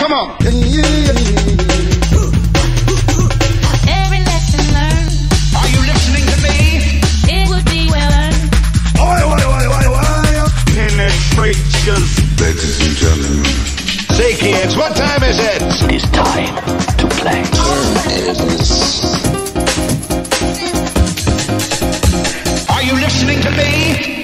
Come on. Every lesson learned. Are you listening to me? It would be well Penetration. Ladies and gentlemen. Say, kids, what time is it? It is time to play. It is. Are you listening to me?